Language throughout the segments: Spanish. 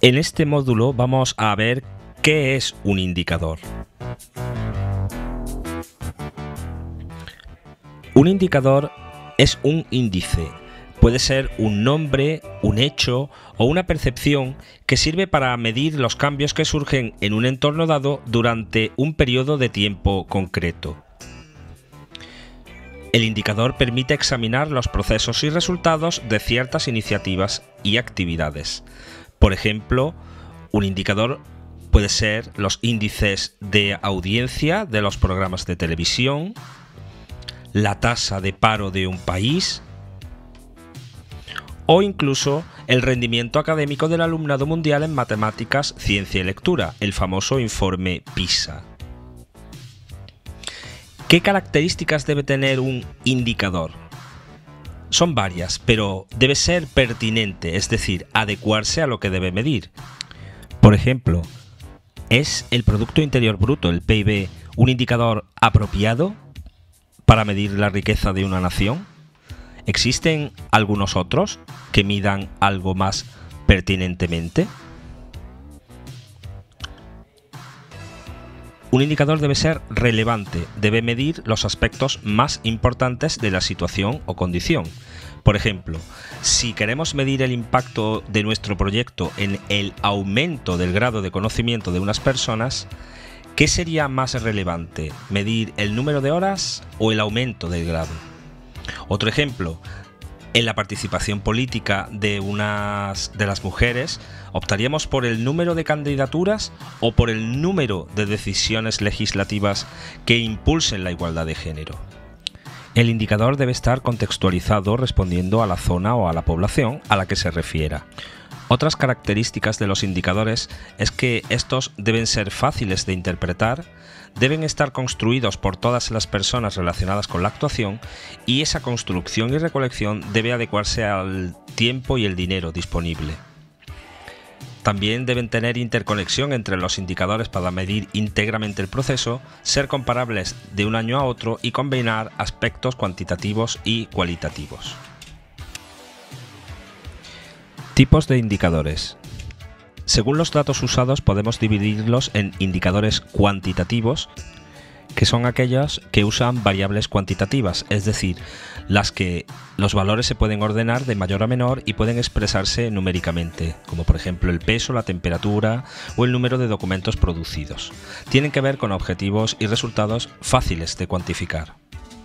En este módulo vamos a ver qué es un indicador. Un indicador es un índice. Puede ser un nombre, un hecho o una percepción que sirve para medir los cambios que surgen en un entorno dado durante un periodo de tiempo concreto. El indicador permite examinar los procesos y resultados de ciertas iniciativas y actividades. Por ejemplo, un indicador puede ser los índices de audiencia de los programas de televisión, la tasa de paro de un país o incluso el rendimiento académico del alumnado mundial en matemáticas, ciencia y lectura, el famoso informe PISA. ¿Qué características debe tener un indicador? Son varias, pero debe ser pertinente, es decir, adecuarse a lo que debe medir. Por ejemplo, ¿es el Producto Interior Bruto, el PIB, un indicador apropiado para medir la riqueza de una nación? ¿Existen algunos otros que midan algo más pertinentemente? Un indicador debe ser relevante, debe medir los aspectos más importantes de la situación o condición. Por ejemplo, si queremos medir el impacto de nuestro proyecto en el aumento del grado de conocimiento de unas personas, ¿qué sería más relevante? ¿Medir el número de horas o el aumento del grado? Otro ejemplo, en la participación política de unas de las mujeres, optaríamos por el número de candidaturas o por el número de decisiones legislativas que impulsen la igualdad de género. El indicador debe estar contextualizado respondiendo a la zona o a la población a la que se refiera. Otras características de los indicadores es que estos deben ser fáciles de interpretar, deben estar construidos por todas las personas relacionadas con la actuación y esa construcción y recolección debe adecuarse al tiempo y el dinero disponible. También deben tener interconexión entre los indicadores para medir íntegramente el proceso, ser comparables de un año a otro y combinar aspectos cuantitativos y cualitativos. Tipos de indicadores. Según los datos usados podemos dividirlos en indicadores cuantitativos, que son aquellos que usan variables cuantitativas, es decir, las que los valores se pueden ordenar de mayor a menor y pueden expresarse numéricamente, como por ejemplo el peso, la temperatura o el número de documentos producidos. Tienen que ver con objetivos y resultados fáciles de cuantificar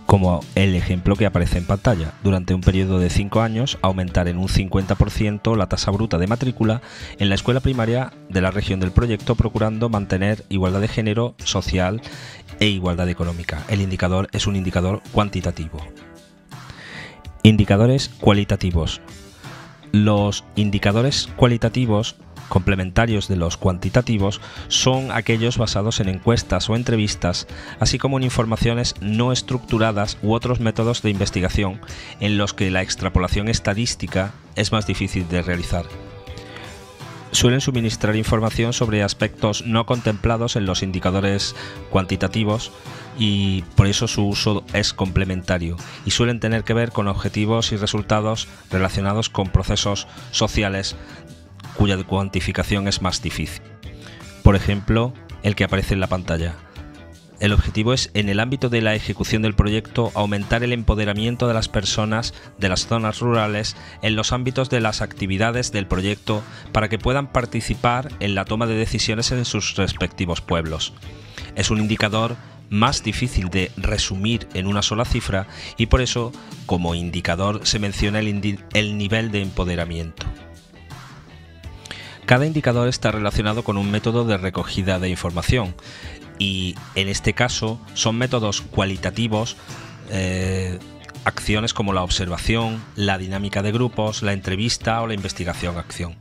como el ejemplo que aparece en pantalla. Durante un periodo de 5 años, aumentar en un 50% la tasa bruta de matrícula en la escuela primaria de la región del proyecto, procurando mantener igualdad de género, social e igualdad económica. El indicador es un indicador cuantitativo. Indicadores cualitativos. Los indicadores cualitativos complementarios de los cuantitativos son aquellos basados en encuestas o entrevistas, así como en informaciones no estructuradas u otros métodos de investigación en los que la extrapolación estadística es más difícil de realizar. Suelen suministrar información sobre aspectos no contemplados en los indicadores cuantitativos y por eso su uso es complementario y suelen tener que ver con objetivos y resultados relacionados con procesos sociales cuya cuantificación es más difícil. Por ejemplo, el que aparece en la pantalla. El objetivo es, en el ámbito de la ejecución del proyecto, aumentar el empoderamiento de las personas de las zonas rurales en los ámbitos de las actividades del proyecto para que puedan participar en la toma de decisiones en sus respectivos pueblos. Es un indicador más difícil de resumir en una sola cifra y por eso como indicador se menciona el, el nivel de empoderamiento. Cada indicador está relacionado con un método de recogida de información y en este caso son métodos cualitativos, eh, acciones como la observación, la dinámica de grupos, la entrevista o la investigación-acción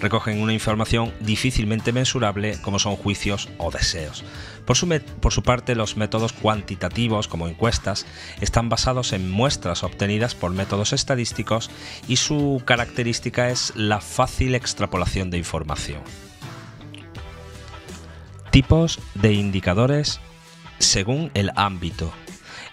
recogen una información difícilmente mensurable como son juicios o deseos. Por su, por su, parte, los métodos cuantitativos como encuestas están basados en muestras obtenidas por métodos estadísticos y su característica es la fácil extrapolación de información. Tipos de indicadores según el ámbito.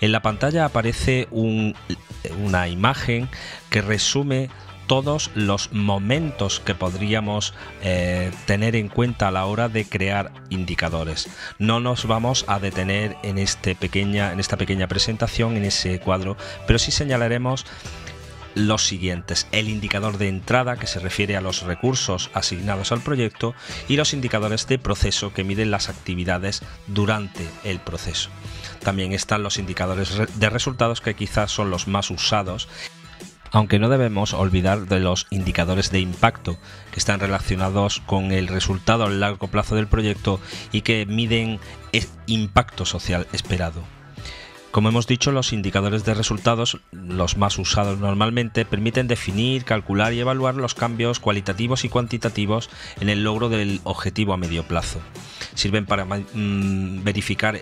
En la pantalla aparece una imagen que resume todos los momentos que podríamos eh, tener en cuenta a la hora de crear indicadores. No nos vamos a detener en, este pequeña, en esta pequeña presentación, en ese cuadro, pero sí señalaremos los siguientes. El indicador de entrada, que se refiere a los recursos asignados al proyecto, y los indicadores de proceso, que miden las actividades durante el proceso. También están los indicadores de resultados, que quizás son los más usados aunque no debemos olvidar de los indicadores de impacto que están relacionados con el resultado a largo plazo del proyecto y que miden el impacto social esperado. Como hemos dicho, los indicadores de resultados, los más usados normalmente, permiten definir, calcular y evaluar los cambios cualitativos y cuantitativos en el logro del objetivo a medio plazo sirven para mm, verificar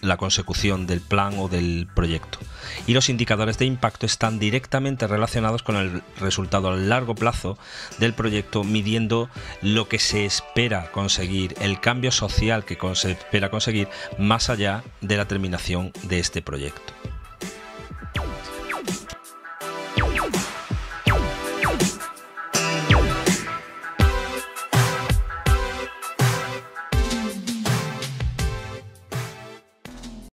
la consecución del plan o del proyecto. Y los indicadores de impacto están directamente relacionados con el resultado a largo plazo del proyecto, midiendo lo que se espera conseguir, el cambio social que se espera conseguir más allá de la terminación de este proyecto.